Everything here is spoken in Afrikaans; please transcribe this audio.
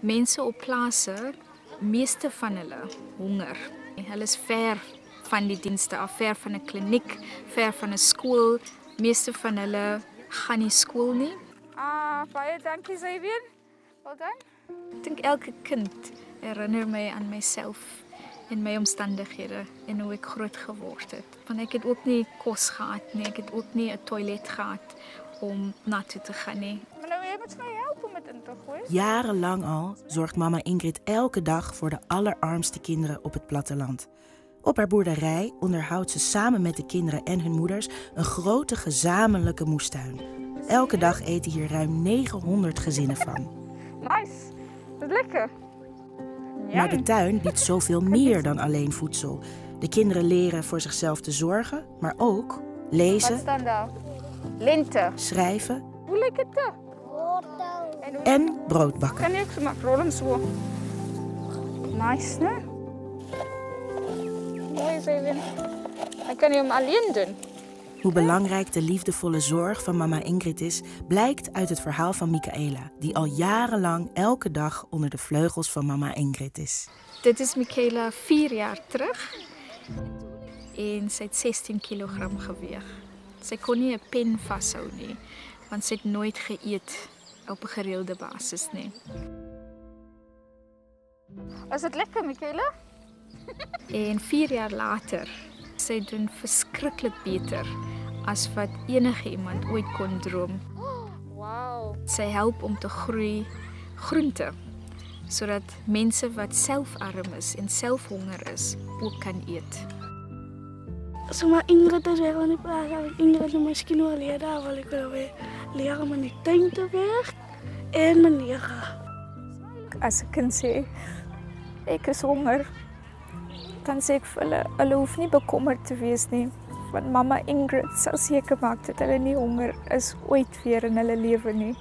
Mense op plase, meeste van hulle honger. Hulle is ver van die dienste af, ver van 'n kliniek, ver van 'n skool. Meeste van hulle gaan nie skool nie. Ah, baie dankie Xavier. Wel dan. Ek dink elke kind herinner my aan myself en my omstandighede en hoe ek groot geword het. Want ek het ook nie kos gehad nie, ek het ook nie 'n toilet gehad om na toe te gaan nie. Maar nou jy moet my help om dit in te gooi. Jarenlang al zorgt mama Ingrid elke dag voor de allerarmste kinderen op het platteland. Op haar boerderij onderhoudt ze samen met de kinderen en hun moeders een grote gezamenlijke moestuin. Elke dag eten hier ruim 900 gezinnen van. Nice. Dit is lekker. Maar de tuin biedt zoveel meer dan alleen voedsel. De kinderen leren voor zichzelf te zorgen, maar ook Wat lezen? Lente. schrijven Hoe lyk dit? En en brood bakken. ook so maak rol en so? Nice, né? Mooi Xavier. Ek kan jy hom alleen doen. Hoe belangrijk de liefdevolle zorg van mama Ingrid is, blijkt uit het verhaal van Michaela, die al jarenlang elke dag onder de vleugels van mama Ingrid is. Dit is Michaela 4 jaar terug en sy het 16 kg geweeg. Sy kon nie 'n pen vashou nie want sy het nooit geëet op 'n gereelde basis nie. Is dit lekker, Michaela? En 4 jaar later, sy doen verskriklik beter as wat enige iemand ooit kon droom. Wow. Sy help om te groei groente sodat mense wat selfarm is en selfhonger is, ook kan eet. So maar Ingrid is weer aan die plaas. Ek Ingrid is miskien wel leer daar wil ek wel weer leer om in die tuin te werk en maniere. as 'n kind sê ek is honger, dan sê ek vir hulle, hulle hoef nie bekommerd te wees nie, want mamma Ingrid sal seker maak dat hulle nie honger is ooit weer in hulle lewe nie.